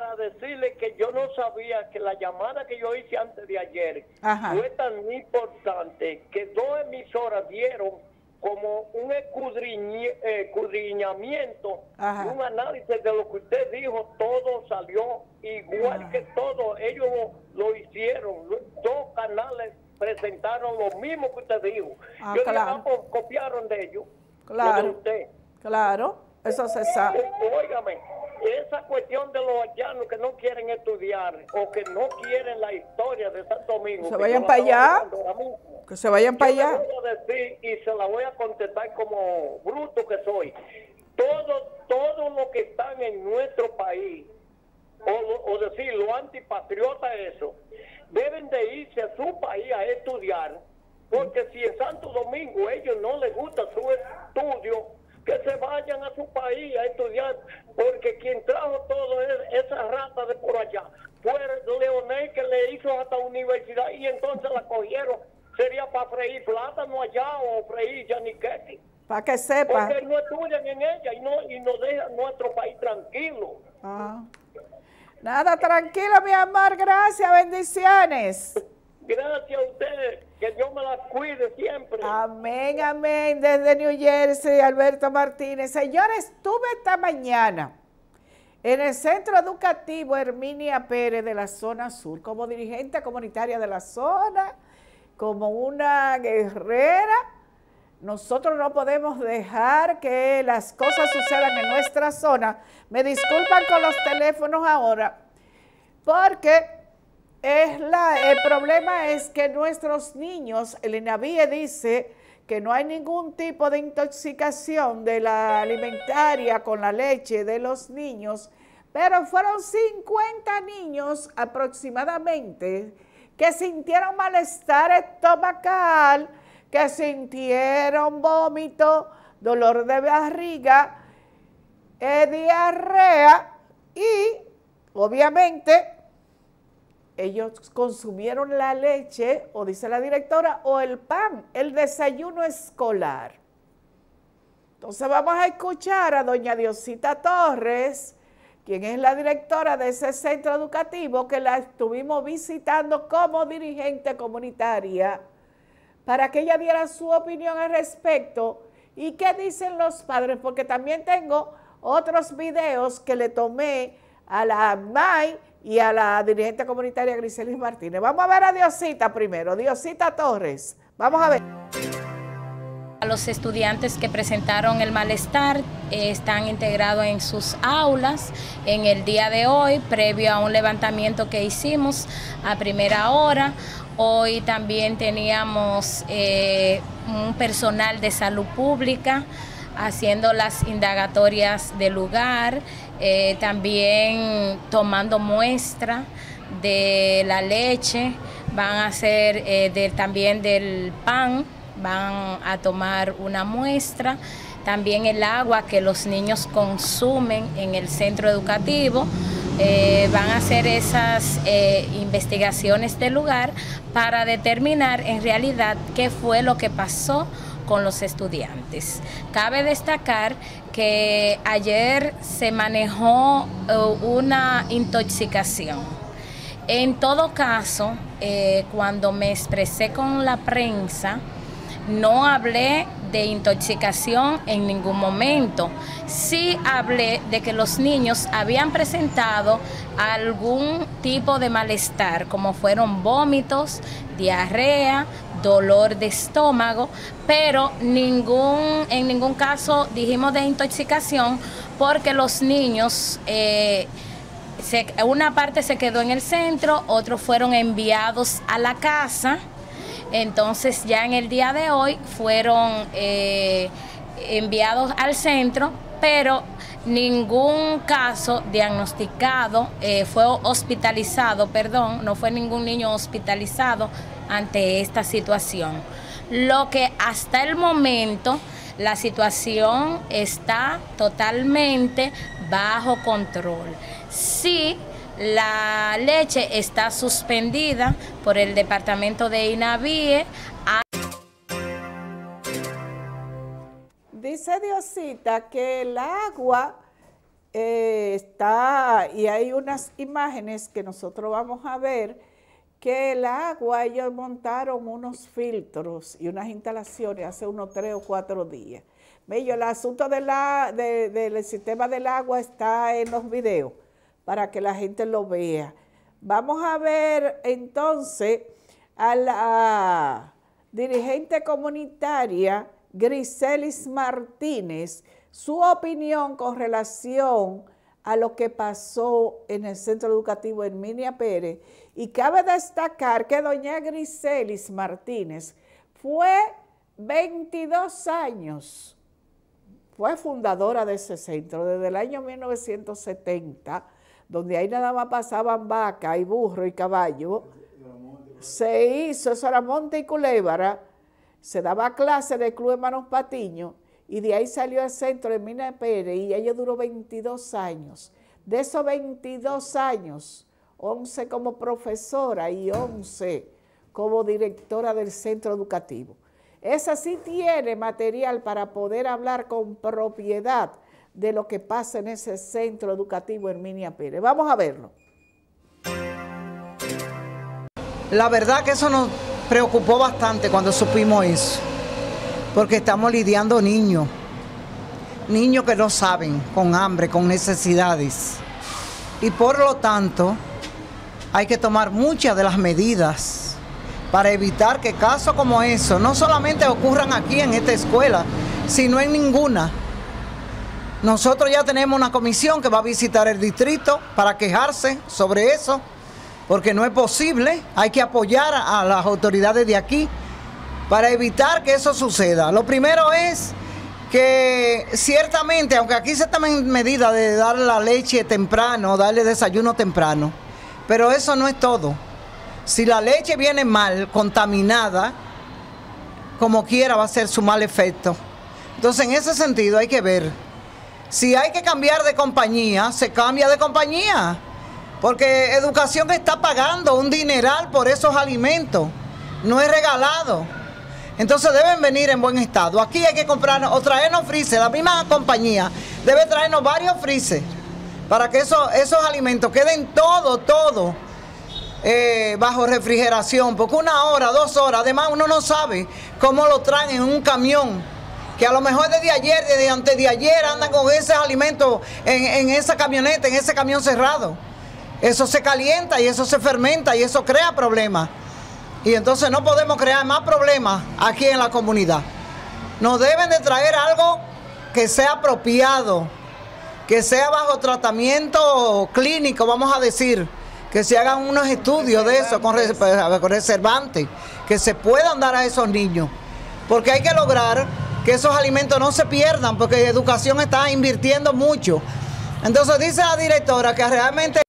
para decirle que yo no sabía que la llamada que yo hice antes de ayer fue tan importante que dos emisoras dieron como un escudriñamiento, un análisis de lo que usted dijo, todo salió igual que todo, ellos lo, hicieron, dos canales presentaron lo mismo que usted dijo. Ah, yo claro. copiaron de ellos. Claro. usted. Claro, eso se sabe. Óigame, esa cuestión de los llanos que no quieren estudiar o que no quieren la historia de Santo Domingo. Se vayan para allá. Que se vayan para allá. Voy a decir y se la voy a contestar como bruto que soy. Todo, todo lo que están en nuestro país, o, o decir lo antipatriota eso, deben de irse a su país a estudiar, porque si en Santo Domingo ellos no les gusta su estudio, que se vayan a su país a estudiar, porque quien trajo todo esa rata de por allá fue Leonel que le hizo hasta universidad y entonces la cogieron. Sería para freír plátano allá o freír yaniquete. Para que sepa. Porque no estudian en ella y no, y no dejan nuestro país tranquilo. Ah. Nada, tranquilo, mi amor. Gracias, bendiciones. Gracias a usted. Que Dios me la cuide siempre. Amén, amén. Desde New Jersey, Alberto Martínez. Señores, estuve esta mañana en el Centro Educativo Herminia Pérez de la zona sur, como dirigente comunitaria de la zona, como una guerrera. Nosotros no podemos dejar que las cosas sucedan en nuestra zona. Me disculpan con los teléfonos ahora, porque es la, el problema es que nuestros niños, el INAVIE dice que no hay ningún tipo de intoxicación de la alimentaria con la leche de los niños, pero fueron 50 niños aproximadamente que sintieron malestar estomacal, que sintieron vómito, dolor de barriga, eh, diarrea y obviamente ellos consumieron la leche, o dice la directora, o el pan, el desayuno escolar. Entonces vamos a escuchar a doña Diosita Torres, quien es la directora de ese centro educativo, que la estuvimos visitando como dirigente comunitaria, para que ella diera su opinión al respecto y qué dicen los padres, porque también tengo otros videos que le tomé a la MAI y a la dirigente comunitaria Griselis Martínez. Vamos a ver a Diosita primero, Diosita Torres. Vamos a ver. A los estudiantes que presentaron el malestar eh, están integrados en sus aulas en el día de hoy, previo a un levantamiento que hicimos a primera hora. Hoy también teníamos eh, un personal de salud pública haciendo las indagatorias del lugar, eh, también tomando muestra de la leche, van a hacer eh, también del pan, van a tomar una muestra, también el agua que los niños consumen en el centro educativo. Eh, van a hacer esas investigaciones del lugar para determinar en realidad qué fue lo que pasó con los estudiantes. Cabe destacar que ayer se manejó eh, una intoxicación. En todo caso, eh, cuando me expresé con la prensa, no hablé de intoxicación en ningún momento. Sí hablé de que los niños habían presentado algún tipo de malestar, como fueron vómitos, diarrea, dolor de estómago, pero ningún, en ningún caso dijimos de intoxicación porque los niños, eh, una parte se quedó en el centro, otros fueron enviados a la casa, entonces ya en el día de hoy fueron eh, enviados al centro, pero ningún caso diagnosticado, eh, fue hospitalizado, perdón, no fue ningún niño hospitalizado ante esta situación. Lo que hasta el momento la situación está totalmente bajo control. Sí, la leche está suspendida por el departamento de INAVIE. Dice Diosita que el agua eh, está, y hay unas imágenes que nosotros vamos a ver, que el agua, ellos montaron unos filtros y unas instalaciones hace unos tres o cuatro días. Bello, el asunto de del sistema del agua está en los videos para que la gente lo vea. Vamos a ver entonces a la dirigente comunitaria Griselis Martínez su opinión con relación a lo que pasó en el Centro Educativo Herminia Pérez. Y cabe destacar que doña Griselis Martínez fue 22 años, fue fundadora de ese centro desde el año 1970, donde ahí nada más pasaban vaca y burro y caballo. Se hizo, eso Monte y Culebra, se daba clase del Club Hermanos Patiño y de ahí salió el centro de Mina Pérez y ella duró 22 años. De esos 22 años, 11 como profesora y 11 como directora del centro educativo. Esa sí tiene material para poder hablar con propiedad de lo que pasa en ese centro educativo Herminia Pérez. Vamos a verlo. La verdad que eso nos preocupó bastante cuando supimos eso porque estamos lidiando niños, niños que no saben, con hambre, con necesidades. Y por lo tanto, hay que tomar muchas de las medidas para evitar que casos como eso no solamente ocurran aquí en esta escuela, sino en ninguna. Nosotros ya tenemos una comisión que va a visitar el distrito para quejarse sobre eso, porque no es posible, hay que apoyar a las autoridades de aquí para evitar que eso suceda. Lo primero es que ciertamente, aunque aquí se tomen medidas de dar la leche temprano, darle desayuno temprano, pero eso no es todo. Si la leche viene mal, contaminada, como quiera va a ser su mal efecto. Entonces, en ese sentido hay que ver. Si hay que cambiar de compañía, se cambia de compañía. Porque educación está pagando un dineral por esos alimentos. No es regalado. Entonces deben venir en buen estado. Aquí hay que comprar o traernos frises. La misma compañía debe traernos varios frises para que esos, esos alimentos queden todo, todo eh, bajo refrigeración. Porque una hora, dos horas, además uno no sabe cómo lo traen en un camión. Que a lo mejor desde ayer, desde antes de ayer andan con ese alimento en, en esa camioneta, en ese camión cerrado. Eso se calienta y eso se fermenta y eso crea problemas. Y entonces no podemos crear más problemas aquí en la comunidad. Nos deben de traer algo que sea apropiado, que sea bajo tratamiento clínico, vamos a decir, que se hagan unos estudios de eso con, reservantes, que se puedan dar a esos niños, porque hay que lograr que esos alimentos no se pierdan, porque educación está invirtiendo mucho. Entonces dice la directora que realmente...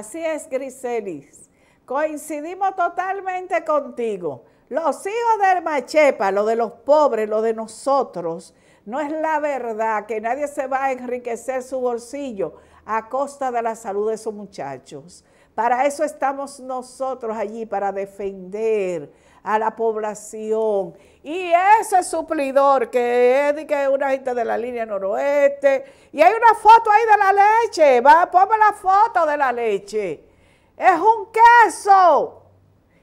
Así es, Griselis. Coincidimos totalmente contigo. Los hijos del Machepa, lo de los pobres, lo de nosotros, no es la verdad que nadie se va a enriquecer su bolsillo a costa de la salud de esos muchachos. Para eso estamos nosotros allí, para defender a la población. Y ese suplidor que es que una gente de la línea noroeste, y hay una foto ahí de la leche, va, ponme la foto de la leche. Es un queso.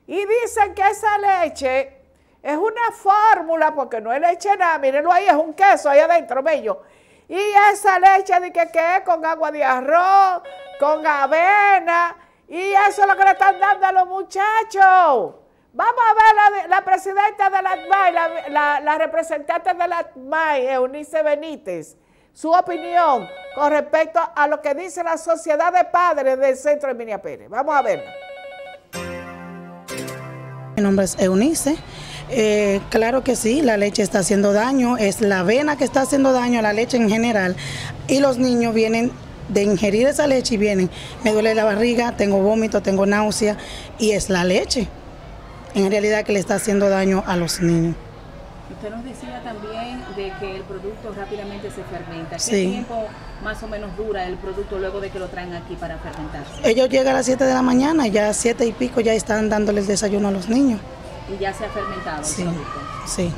Y dicen que esa leche es una fórmula, porque no es leche nada, mírenlo ahí, es un queso ahí adentro, bello. Y esa leche de que, que es con agua de arroz, con avena, y eso es lo que le están dando a los muchachos. Vamos a ver la, la presidenta de la ATMAI, la, representante de la ATMAI, Eunice Benítez, su opinión con respecto a lo que dice la sociedad de padres del centro de Minia Pérez. Vamos a verla. Mi nombre es Eunice. Eh, claro que sí, la leche está haciendo daño, es la avena que está haciendo daño a la leche en general y los niños vienen de ingerir esa leche y vienen, me duele la barriga, tengo vómito, tengo náusea y es la leche en realidad que le está haciendo daño a los niños. Usted nos decía también de que el producto rápidamente se fermenta. ¿Qué tiempo más o menos dura el producto luego de que lo traen aquí para fermentarse? Ellos llegan a las 7 de la mañana, ya a 7 y pico ya están dándoles desayuno a los niños. ¿Y ya se ha fermentado sí, el producto? Sí.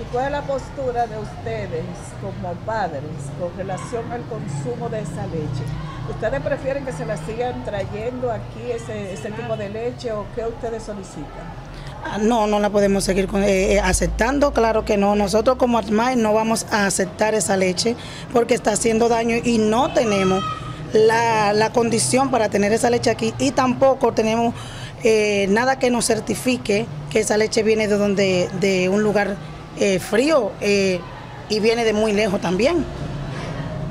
¿Y cuál es la postura de ustedes como padres con relación al consumo de esa leche? ¿Ustedes prefieren que se la sigan trayendo aquí ese, ese tipo de leche o qué ustedes solicitan? Ah, no, no la podemos seguir eh, eh, aceptando, claro que no. Nosotros como ATMAE no vamos a aceptar esa leche porque está haciendo daño y no tenemos la, condición para tener esa leche aquí y tampoco tenemos eh, nada que nos certifique que esa leche viene de donde de un lugar frío y viene de muy lejos también.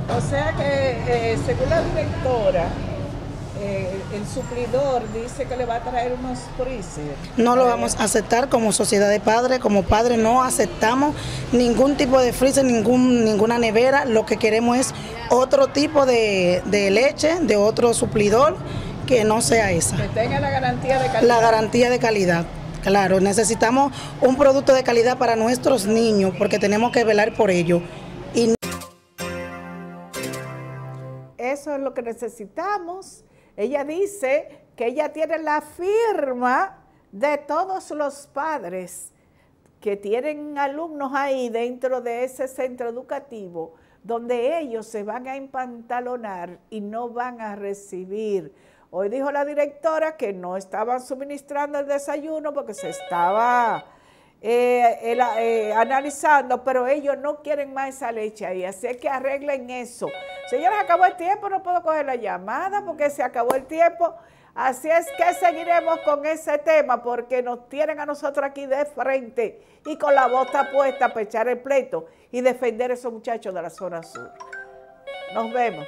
O sea que según la directora, eh, el suplidor dice que le va a traer unos freezer. No lo vamos a aceptar como sociedad de padres, como padres no aceptamos ningún tipo de freezer, ningún, ninguna nevera, lo que queremos es otro tipo de, leche, de otro suplidor que no sea esa. Que tenga la garantía de calidad. La garantía de calidad. Claro, necesitamos un producto de calidad para nuestros niños porque tenemos que velar por ello. Eso es lo que necesitamos ella dice que ella tiene la firma de todos los padres que tienen alumnos ahí dentro de ese centro educativo, donde ellos se van a empantalonar y no van a recibir. Hoy dijo la directora que no estaban suministrando el desayuno porque se estaba eh, eh, analizando, pero ellos no quieren más esa leche ahí, así que arreglen eso. Señores, acabó el tiempo, no puedo coger la llamada porque se acabó el tiempo. Así es que seguiremos con ese tema porque nos tienen a nosotros aquí de frente y con la bota puesta para echar el pleito y defender a esos muchachos de la zona sur. Nos vemos.